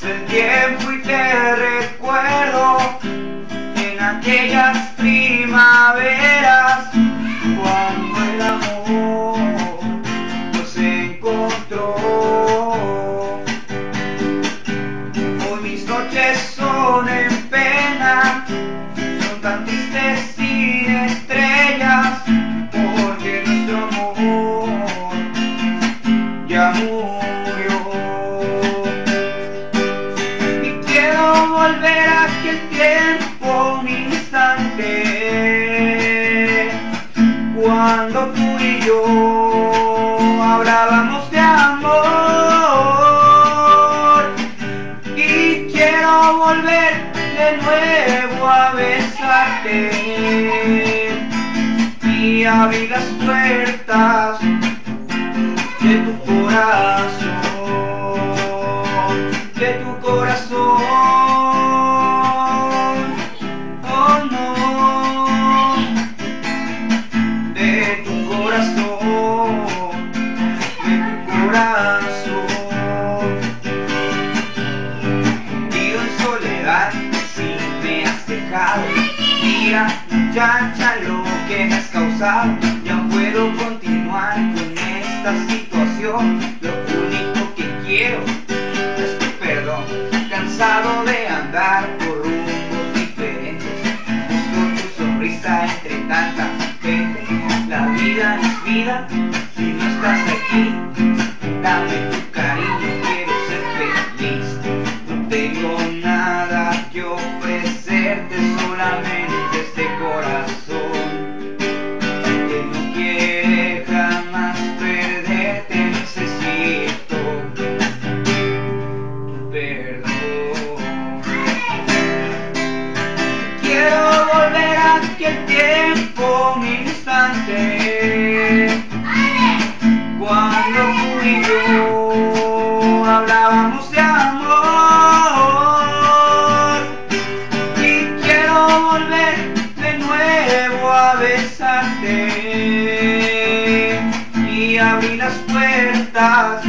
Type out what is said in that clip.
Pasa el tiempo y te recuerdo en aquellas primaveras cuando el amor nos encontró. Hoy mis noches son en pena, son tan tristes sin cuando tú y yo hablábamos de amor. Y quiero volver de nuevo a besarte y abrir las puertas de tu corazón, dejado. Mira, muchacha, lo que me has causado. Ya puedo continuar con esta situación. Lo único que quiero es tu perdón. Cansado de andar por rumbos diferentes. Busco tu sonrisa entre tanta gente. La vida es vida si no estás aquí. Dame tu ofrecerte, solamente este corazón que no quiere jamás perderte. Necesito tu perdón. Quiero volver a aquel tiempo, un instante. Cuando y yo besarte y abrir las puertas.